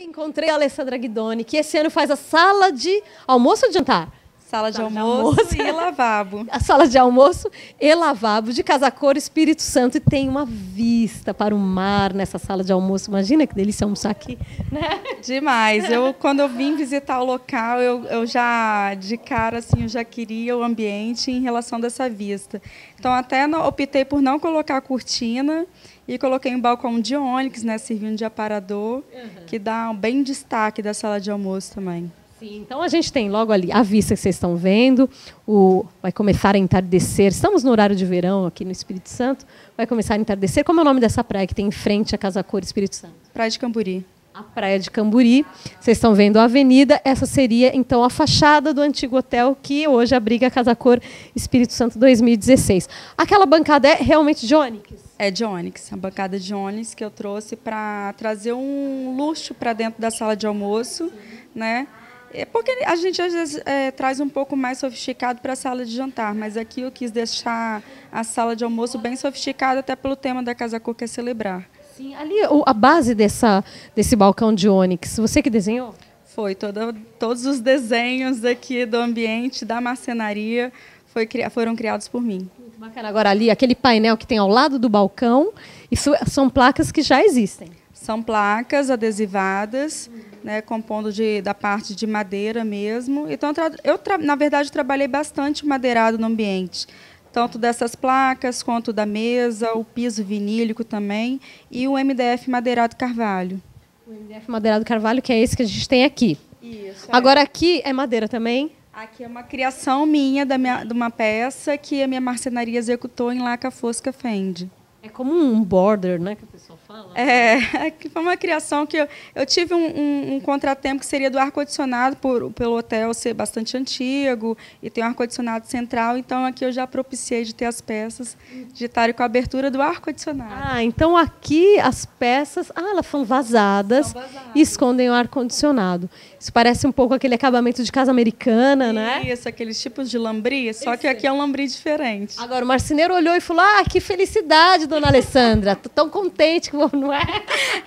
Encontrei a Alessandra Guidoni, que esse ano faz a sala de almoço ou de jantar? Sala de almoço, e lavabo. A sala de almoço e lavabo de Casa Cor Espírito Santo e tem uma vista para o mar nessa sala de almoço. Imagina que delícia almoçar aqui, né? Demais. Eu quando eu vim visitar o local, eu, eu já de cara assim, eu já queria o ambiente em relação dessa vista. Então até optei por não colocar a cortina e coloquei um balcão de ônix, né, servindo de aparador, uhum. que dá um bem destaque da sala de almoço também. Sim, então a gente tem logo ali a vista que vocês estão vendo, o, vai começar a entardecer. Estamos no horário de verão aqui no Espírito Santo, vai começar a entardecer. Como é o nome dessa praia que tem em frente à Casa Cor Espírito Santo? Praia de Camburi. A Praia de Camburi. Vocês estão vendo a avenida. Essa seria, então, a fachada do antigo hotel que hoje abriga a Casa Cor Espírito Santo 2016. Aquela bancada é realmente de ônix? É de ônix. A bancada de ônix que eu trouxe para trazer um luxo para dentro da sala de almoço, né? É porque a gente às vezes é, traz um pouco mais sofisticado para a sala de jantar, mas aqui eu quis deixar a sala de almoço bem sofisticada, até pelo tema da Casa Cor, que é celebrar. Sim, ali a base dessa, desse balcão de ônix, você que desenhou? Foi, toda, todos os desenhos aqui do ambiente, da marcenaria, foi, foram criados por mim. Bacana. Agora ali, aquele painel que tem ao lado do balcão, isso são placas que já existem. São placas adesivadas, né, compondo de, da parte de madeira mesmo. Então, eu, na verdade, trabalhei bastante madeirado no ambiente, tanto dessas placas quanto da mesa, o piso vinílico também, e o MDF madeirado carvalho. O MDF madeirado carvalho, que é esse que a gente tem aqui. Isso. Agora, aqui é madeira também? Aqui é uma criação minha, da minha, de uma peça que a minha marcenaria executou em Laca Fosca Fende. É como um border, né, que a pessoa fala. É, é foi uma criação que eu, eu tive um, um, um contratempo que seria do ar-condicionado, pelo hotel ser bastante antigo e ter um ar-condicionado central, então aqui eu já propiciei de ter as peças de estarem com a abertura do ar-condicionado. Ah, então aqui as peças, ah, elas são vazadas, são vazadas. e escondem o ar-condicionado. Isso parece um pouco aquele acabamento de casa americana, Isso, né? Isso, aqueles tipos de lambri, só Esse. que aqui é um lambri diferente. Agora, o marceneiro olhou e falou: Ah, que felicidade, dona Alessandra. Tô tão contente que não é?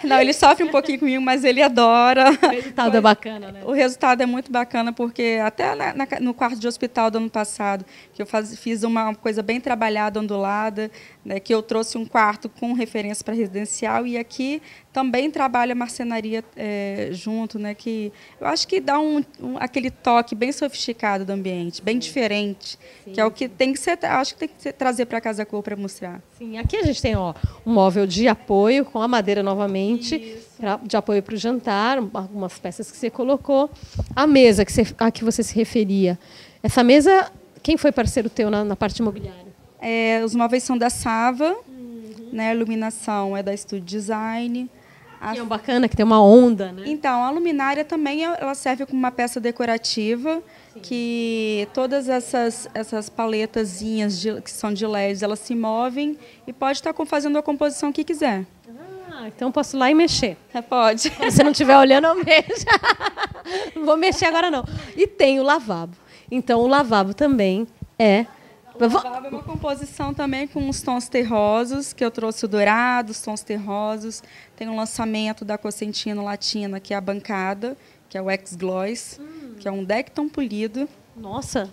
Não, ele sofre um pouquinho comigo, mas ele adora. O resultado é bacana, né? O resultado é muito bacana, porque até na, na, no quarto de hospital do ano passado, que eu faz, fiz uma coisa bem trabalhada, ondulada, né, que eu trouxe um quarto com referência para residencial, e aqui também trabalha marcenaria é, junto, né, que eu acho que dá um, um, aquele toque bem sofisticado do ambiente, bem diferente, Sim. que é o que tem que ser, acho que tem que ser, trazer para a Casa Cor para mostrar. Sim, aqui a gente tem ó, um móvel de apoio com a madeira novamente, pra, de apoio para o jantar, algumas peças que você colocou, a mesa que você, a que você se referia. Essa mesa, quem foi parceiro teu na, na parte imobiliária? É, os móveis são da Sava, uhum. né, a iluminação é da Studio Design. Que é um bacana, que tem uma onda, né? Então, a luminária também ela serve como uma peça decorativa, Sim. que todas essas, essas paletazinhas de, que são de LEDs, elas se movem e pode estar fazendo a composição que quiser. Ah, então posso ir lá e mexer. É, pode. Se você não estiver olhando, eu mexo. não vou mexer agora, não. E tem o lavabo. Então, o lavabo também é lavabo é uma composição também com os tons terrosos, que eu trouxe o dourado, os tons terrosos. Tem um lançamento da Cocentino Latina, que é a bancada, que é o X-Gloss, hum. que é um deck tão polido. Nossa,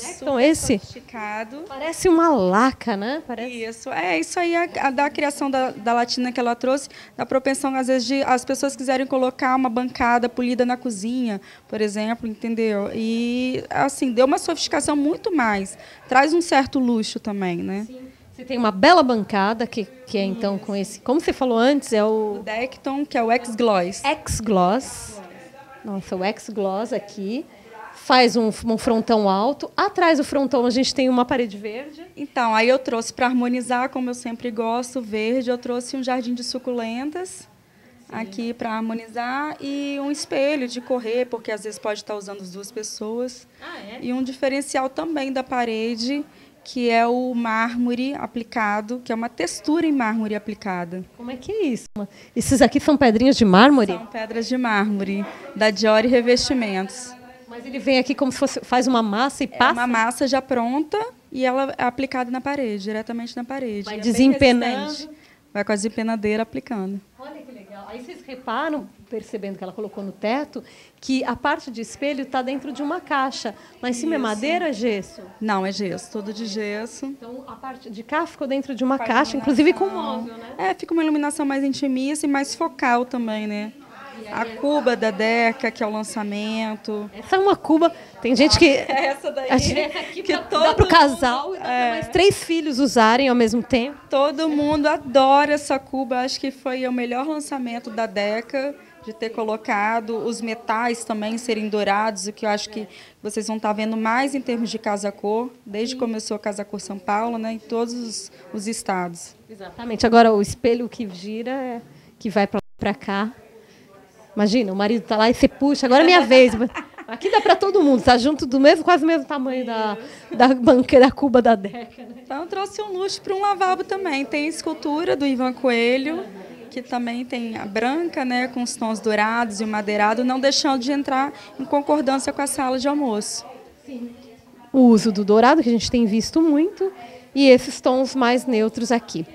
é um Decton esse? Sofisticado. Parece uma laca, né? Parece... Isso, é isso aí, a, a, da criação da, da latina que ela trouxe, da propensão, às vezes, de as pessoas quiserem colocar uma bancada polida na cozinha, por exemplo, entendeu? E, assim, deu uma sofisticação muito mais. Traz um certo luxo também, né? Sim. Você tem uma bela bancada, que, que é então com esse. Como você falou antes, é o. O Decton, que é o X-Gloss. X-Gloss. Nossa, o X-Gloss aqui faz um, um, frontão alto. Atrás do frontão a gente tem uma parede verde. Então, aí eu trouxe para harmonizar, como eu sempre gosto, verde, eu trouxe um jardim de suculentas Sim. aqui para harmonizar e um espelho de correr, porque às vezes pode estar usando as duas pessoas. Ah, é? E um diferencial também da parede, que é o mármore aplicado, que é uma textura em mármore aplicada. Como é que é isso? Esses aqui são pedrinhas de mármore? São pedras de mármore, da Dior Revestimentos. Mas ele vem aqui como se fosse, faz uma massa e passa? É uma massa já pronta e ela é aplicada na parede, diretamente na parede. Vai é desempenando. Vai com a desempenadeira aplicando. Olha que legal. Aí vocês reparam, percebendo que ela colocou no teto, que a parte de espelho está dentro de uma caixa. Lá em cima é Isso. madeira ou gesso? Não, é gesso, todo de gesso. Então a parte de cá ficou dentro de uma caixa, inclusive com móvel, né? É, fica uma iluminação mais intimista e mais focal também, né? A cuba da Deca, que é o lançamento. Essa é uma cuba. Tem gente que. Essa daí. Essa aqui que dá, todo dá para o casal e dá é. mais três filhos usarem ao mesmo tempo. Todo mundo adora essa cuba. Acho que foi o melhor lançamento da Deca de ter colocado os metais também serem dourados, o que eu acho que vocês vão estar vendo mais em termos de casa cor, desde que começou a Casa Cor São Paulo, né, em todos os, os estados. Exatamente. Agora o espelho que gira, é, que vai para cá. Imagina, o marido tá lá e você puxa, agora é minha vez. Aqui dá para todo mundo, tá junto do mesmo, quase o mesmo tamanho da, da banqueira, cuba da Deca. Né? Então eu trouxe um luxo para um lavabo também. Tem a escultura do Ivan Coelho, que também tem a branca, né, com os tons dourados e o madeirado, não deixando de entrar em concordância com a sala de almoço. O uso do dourado, que a gente tem visto muito, e esses tons mais neutros aqui.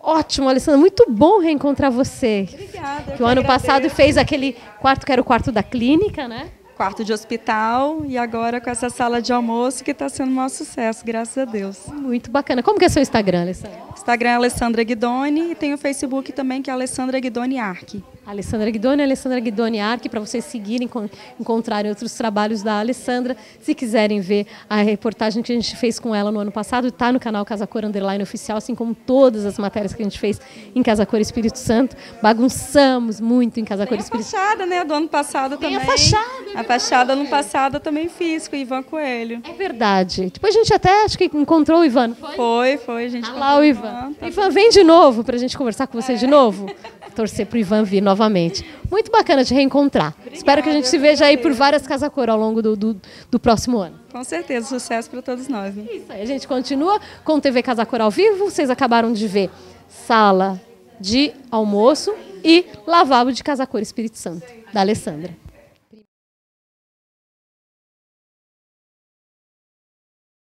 Ótimo, Alessandra, muito bom reencontrar você. Obrigada. Que o ano passado fez aquele quarto que era o quarto da clínica, né? Quarto de hospital e agora com essa sala de almoço que está sendo um maior sucesso, graças a Deus. Muito bacana. Como que é seu Instagram, Alessandra? Instagram é Alessandra Guidoni e tem o Facebook também que é Alessandra Guidoni Arque. Alessandra Guidoni, Alessandra Guidoni Arque, para vocês seguirem, con- encontrarem outros trabalhos da Alessandra. Se quiserem ver a reportagem que a gente fez com ela no ano passado, está no canal Casa Cor Underline Oficial, assim como todas as matérias que a gente fez em Casa Cor Espírito Santo. Bagunçamos muito em Casa Cor Tem a Espírito fachada, né, do ano passado Tem também. a fachada, é A fachada ano passado eu também fiz com o Ivan Coelho. É verdade. Depois a gente até acho que encontrou o Ivan. Foi? Foi, foi, a gente. Tá lá o Ivan. Ivan, vem de novo para a gente conversar com você de novo. Torcer para o Ivan vir novamente. Muito bacana te reencontrar. Espero que a gente se veja aí por várias Casa Cor ao longo do, do, do próximo ano. Com certeza, sucesso para todos nós. Né? Isso aí, a gente continua com o TV Casa Cor ao vivo. Vocês acabaram de ver sala de almoço e lavabo de Casa Cor Espírito Santo, da Alessandra.